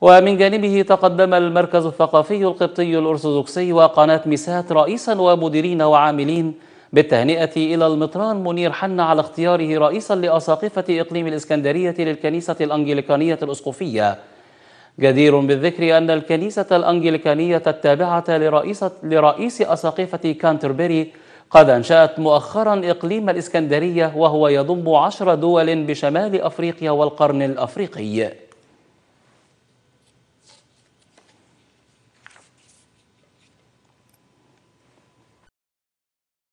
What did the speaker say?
ومن جانبه تقدم المركز الثقافي القبطي الأرثوذكسي وقناة ميسات رئيسا ومديرين وعاملين بالتهنئة إلى المطران منير حنا على اختياره رئيسا لأساقفة إقليم الإسكندرية للكنيسة الأنجليكانية الأسقفية. جدير بالذكر أن الكنيسة الأنجليكانية التابعة لرئيسة لرئيس أساقفة كانتربري قد أنشأت مؤخرا إقليم الإسكندرية وهو يضم عشر دول بشمال أفريقيا والقرن الأفريقي.